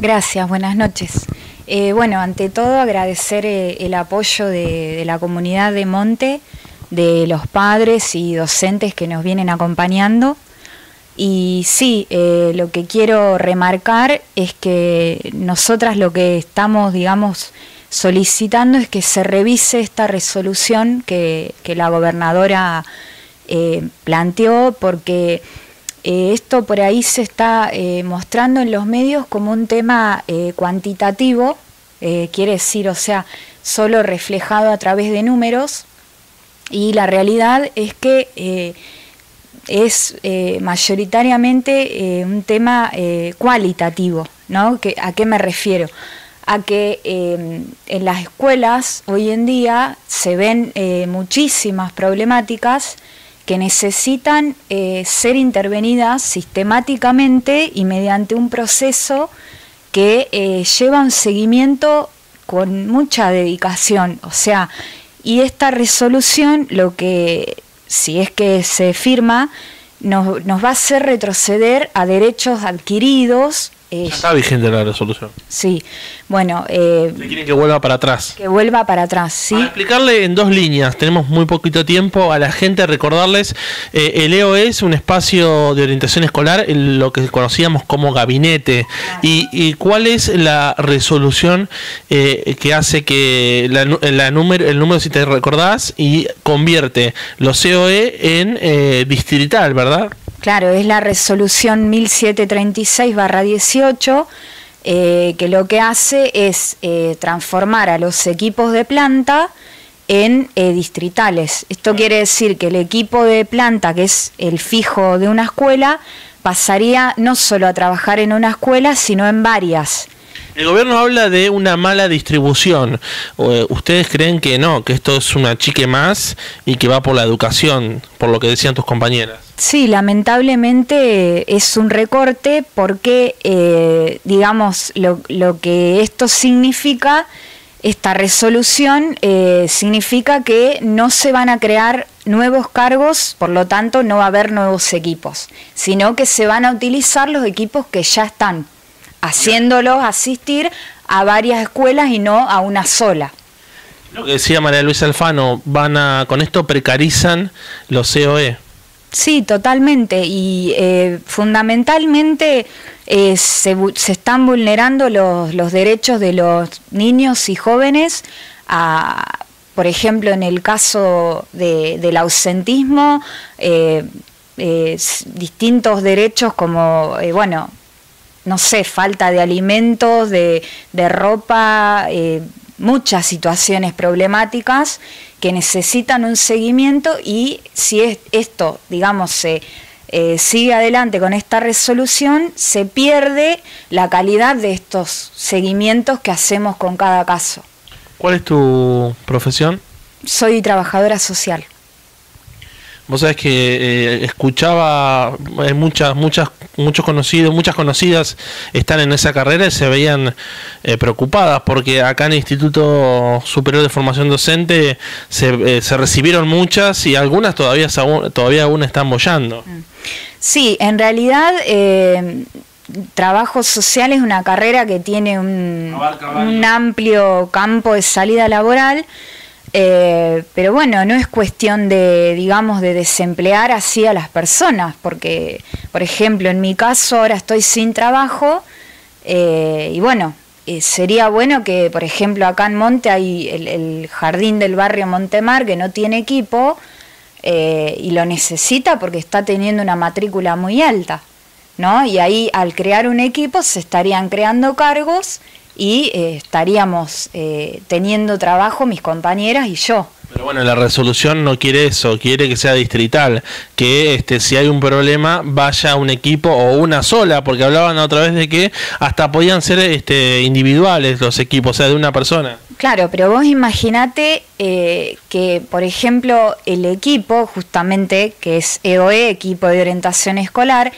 Gracias, buenas noches. Eh, bueno, ante todo agradecer eh, el apoyo de, la comunidad de Monte, de los padres y docentes que nos vienen acompañando. Y sí, eh, lo que quiero remarcar es que nosotras lo que estamos, digamos, solicitando es que se revise esta resolución que, que la gobernadora planteó, porque eh, esto por ahí se está eh, mostrando en los medios como un tema eh, cuantitativo, quiere decir, o sea, solo reflejado a través de números, y la realidad es que es mayoritariamente un tema cualitativo, ¿no? ¿A qué me refiero? A que en las escuelas hoy en día se ven muchísimas problemáticas que necesitan eh, ser intervenidas sistemáticamente y mediante un proceso que eh, lleva un seguimiento con mucha dedicación. O sea, y esta resolución lo que, si es que se firma, nos, nos va a hacer retroceder a derechos adquiridos eh, está vigente la resolución. Sí, bueno... Eh, quieren que vuelva para atrás. Que vuelva para atrás, sí. Para explicarle en dos líneas, tenemos muy poquito tiempo a la gente, recordarles, eh, el EO es un espacio de orientación escolar, lo que conocíamos como gabinete. Y, cuál es la resolución eh, que hace que la, número, el número, si te recordás, y convierte los EOE en distrital, ¿verdad? Claro, es la resolución 1736-18, eh, que lo que hace es eh, transformar a los equipos de planta en eh, distritales. Esto quiere decir que el equipo de planta, que es el fijo de una escuela, pasaría no solo a trabajar en una escuela, sino en varias. El gobierno habla de una mala distribución. ¿Ustedes creen que no, que esto es una chique más y que va por la educación, por lo que decían tus compañeras? Sí, lamentablemente es un recorte porque, eh, digamos, lo, que esto significa, esta resolución eh, significa que no se van a crear nuevos cargos, por lo tanto no va a haber nuevos equipos, sino que se van a utilizar los equipos que ya están haciéndolos asistir a varias escuelas y no a una sola. Lo que decía María Luisa Alfano, van a, con esto precarizan los COE. Sí, totalmente. Y eh, fundamentalmente eh, se, se, están vulnerando los, los, derechos de los niños y jóvenes a, por ejemplo, en el caso de, del ausentismo, eh, distintos derechos como, bueno, no sé, falta de alimentos, de, de ropa, eh, muchas situaciones problemáticas que necesitan un seguimiento y si es, esto, digamos, se eh, sigue adelante con esta resolución, se pierde la calidad de estos seguimientos que hacemos con cada caso. ¿Cuál es tu profesión? Soy trabajadora social. Vos sabés que eh, escuchaba eh, muchas, muchas, muchos conocidos, muchas conocidas están en esa carrera y se veían eh, preocupadas porque acá en el Instituto Superior de Formación Docente se, se recibieron muchas y algunas todavía todavía aún están bollando. Mm. Sí, en realidad trabajo social es una carrera que tiene un, un amplio campo de salida laboral eh, pero bueno, no es cuestión de, digamos, de desemplear así a las personas, porque, por ejemplo, en mi caso ahora estoy sin trabajo eh, y bueno, eh, sería bueno que, por ejemplo, acá en Monte hay el, jardín del barrio Montemar que no tiene equipo y lo necesita porque está teniendo una matrícula muy alta, ¿no? Y ahí al crear un equipo se estarían creando cargos y eh, estaríamos eh, teniendo trabajo mis compañeras y yo. Pero bueno, la resolución no quiere eso, quiere que sea distrital, que este si hay un problema vaya un equipo o una sola, porque hablaban otra vez de que hasta podían ser este individuales los equipos, o sea, de una persona. Claro, pero vos imaginate eh, que, por ejemplo, el equipo, justamente, que es EOE, Equipo de Orientación Escolar,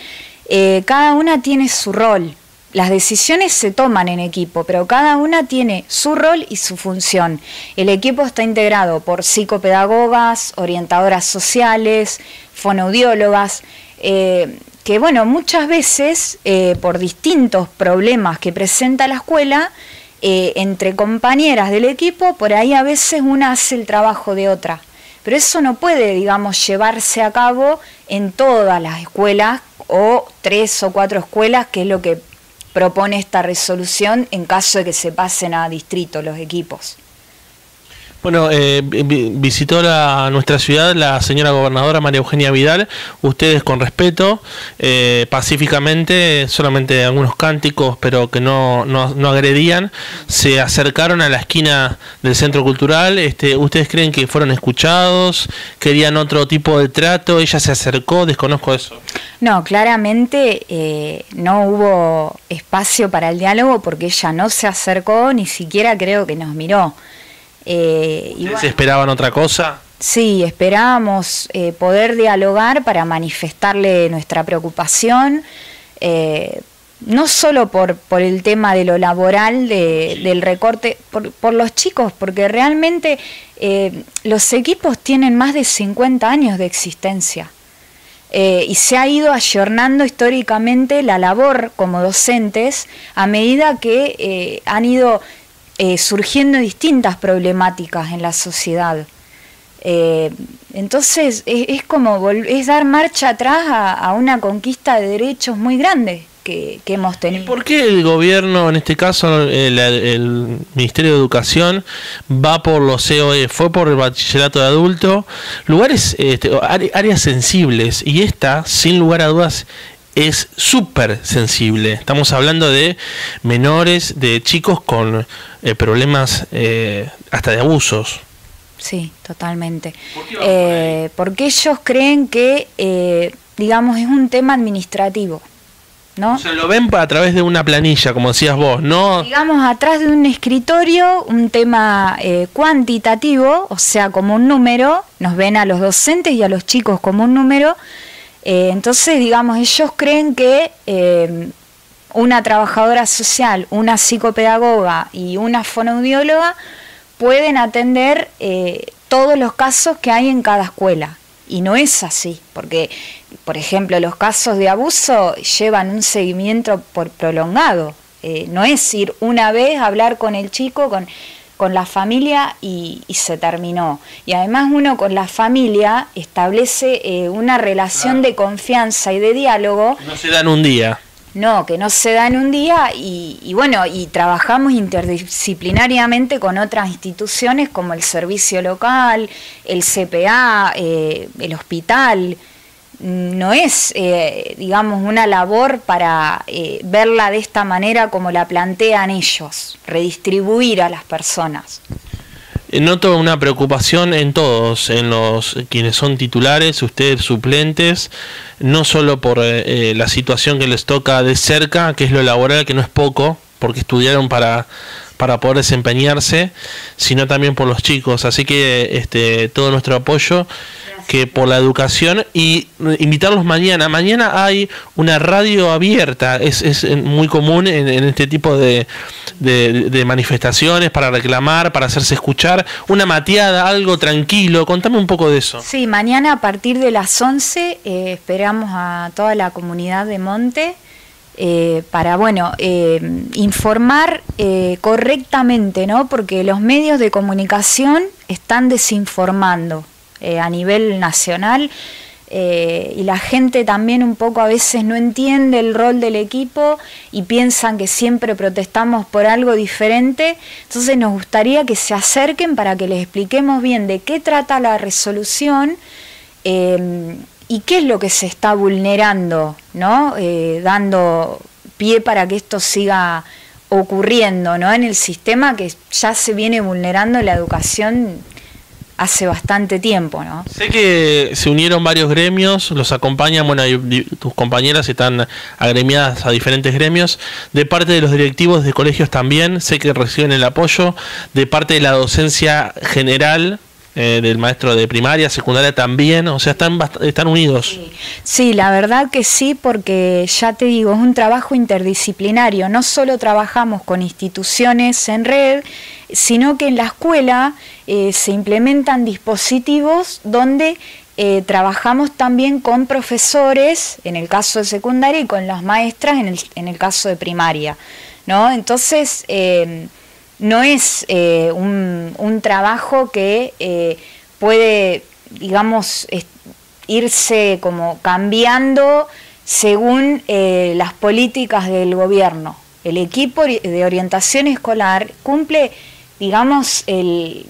cada una tiene su rol las decisiones se toman en equipo, pero cada una tiene su rol y su función. El equipo está integrado por psicopedagogas, orientadoras sociales, fonoaudiólogas, eh, que bueno, muchas veces eh, por distintos problemas que presenta la escuela, eh, entre compañeras del equipo, por ahí a veces una hace el trabajo de otra. Pero eso no puede, digamos, llevarse a cabo en todas las escuelas o tres o cuatro escuelas, que es lo que propone esta resolución en caso de que se pasen a distrito los equipos. Bueno, eh, visitó la, nuestra ciudad la señora gobernadora María Eugenia Vidal. Ustedes con respeto, eh, pacíficamente, solamente algunos cánticos, pero que no, no, agredían, se acercaron a la esquina del centro cultural. Este, ¿Ustedes creen que fueron escuchados? ¿Querían otro tipo de trato? ¿Ella se acercó? Desconozco eso. No, claramente eh, no hubo espacio para el diálogo porque ella no se acercó, ni siquiera creo que nos miró. Eh, esperaban otra cosa? Sí, esperábamos eh, poder dialogar para manifestarle nuestra preocupación, eh, no solo por, por el tema de lo laboral, del recorte, por, los chicos, porque realmente eh, los equipos tienen más de 50 años de existencia. y se ha ido ayornando históricamente la labor como docentes a medida que han ido eh, surgiendo distintas problemáticas en la sociedad. Eh, entonces es, como es dar marcha atrás a, una conquista de derechos muy grande que, hemos tenido. ¿Y por qué el gobierno, en este caso el, Ministerio de Educación, va por los COE? Fue por el bachillerato de adulto, lugares, este, áreas sensibles, y esta, sin lugar a dudas, es súper sensible. Estamos hablando de menores, de chicos con eh, problemas eh, hasta de abusos. Sí, totalmente. Eh, porque ellos creen que, digamos, es un tema administrativo. ¿no? O sea, lo ven a través de una planilla, como decías vos, ¿no? Digamos, atrás de un escritorio, un tema cuantitativo, o sea, como un número, nos ven a los docentes y a los chicos como un número, eh, entonces, digamos, ellos creen que eh, una trabajadora social, una psicopedagoga y una fonoaudióloga pueden atender eh, todos los casos que hay en cada escuela. Y no es así, porque, por ejemplo, los casos de abuso llevan un seguimiento por prolongado. no es ir una vez a hablar con el chico, con con la familia y, se terminó. Y además uno con la familia establece eh, una relación de confianza y de diálogo. No se dan un día. No, que no se da en un día y, bueno, y trabajamos interdisciplinariamente con otras instituciones como el servicio local, el CPA, eh, el hospital, no es, eh, digamos, una labor para eh, verla de esta manera como la plantean ellos, redistribuir a las personas. Eh, noto una preocupación en todos, en los quienes son titulares, ustedes suplentes, no solo por la situación que les toca de cerca, que es lo laboral, que no es poco, porque estudiaron para, para poder desempeñarse, sino también por los chicos. Así que este, todo nuestro apoyo que por la educación y invitarlos mañana. Mañana hay una radio abierta, es, es muy común en, este tipo de, de, manifestaciones para reclamar, para hacerse escuchar, una mateada, algo tranquilo. Contame un poco de eso. Sí, mañana a partir de las 11 eh, esperamos a toda la comunidad de Monte. Eh, para bueno eh, informar correctamente, ¿no? Porque los medios de comunicación están desinformando. Eh, a nivel nacional. Eh, y la gente también un poco a veces no entiende el rol del equipo y piensan que siempre protestamos por algo diferente. Entonces nos gustaría que se acerquen para que les expliquemos bien de qué trata la resolución eh, y qué es lo que se está vulnerando, ¿no? dando pie para que esto siga ocurriendo ¿no? en el sistema que ya se viene vulnerando la educación hace bastante tiempo, ¿no? Sé que se unieron varios gremios, los acompañan, bueno, tus compañeras están agremiadas a diferentes gremios, de parte de los directivos de colegios también, sé que reciben el apoyo, de parte de la docencia general, eh, del maestro de primaria, secundaria también, o sea, están, están unidos. Sí. la verdad que sí, porque ya te digo, es un trabajo interdisciplinario, no solo trabajamos con instituciones en red, sino que en la escuela eh, se implementan dispositivos donde eh, trabajamos también con profesores, en el caso de secundaria, y con las maestras en el, en el caso de primaria. ¿no? Entonces, no es eh, un, un, trabajo que puede, digamos, irse como cambiando según las políticas del gobierno. El equipo de orientación escolar cumple, digamos, el,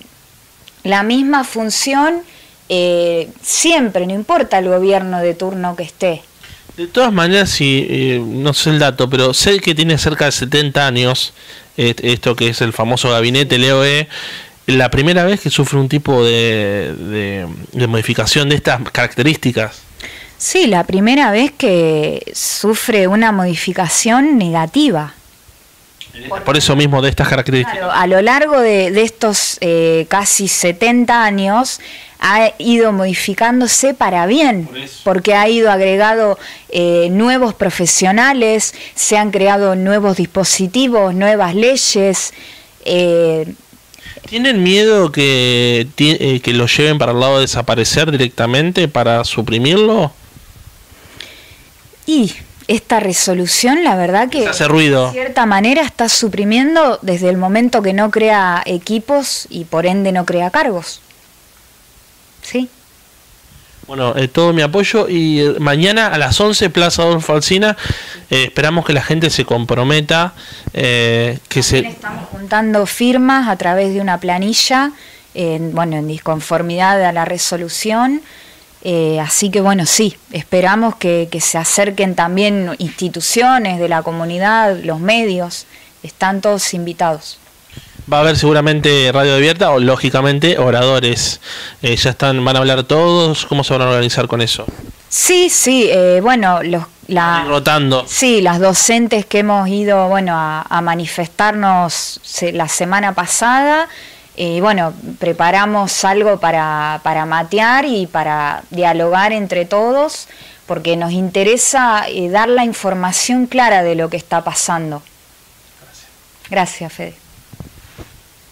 la misma función eh, siempre, no importa el gobierno de turno que esté. De todas maneras, eh, no sé el dato, pero sé que tiene cerca de 70 años, esto que es el famoso gabinete Leo E, la primera vez que sufre un tipo de, de modificación de estas características. Sí, la primera vez que sufre una modificación negativa. Por eso mismo de estas características. a lo largo de, estos eh, casi 70 años ha ido modificándose para bien, porque ha ido agregado eh, nuevos profesionales, se han creado nuevos dispositivos, nuevas leyes. Eh, ¿Tienen miedo que, que lo lleven para el lado de desaparecer directamente para suprimirlo? Y esta resolución, la verdad que hace ruido. de cierta manera está suprimiendo desde el momento que no crea equipos y por ende no crea cargos. ¿Sí? Bueno, eh, todo mi apoyo y eh, mañana a las 11 Plaza Adolfo Alsina eh, esperamos que la gente se comprometa, que se... Estamos juntando firmas a través de una planilla, en, bueno, en disconformidad a la resolución. Eh, así que bueno, sí, esperamos que, se acerquen también instituciones de la comunidad, los medios, están todos invitados. Va a haber seguramente radio abierta o lógicamente oradores. Eh, ya están, van a hablar todos. ¿Cómo se van a organizar con eso? Sí, sí. Eh, bueno, los la, rotando. Sí, las docentes que hemos ido, bueno, a, a manifestarnos la semana pasada y bueno, preparamos algo para, para matear y para dialogar entre todos, porque nos interesa eh, dar la información clara de lo que está pasando. Gracias. Gracias, Fede.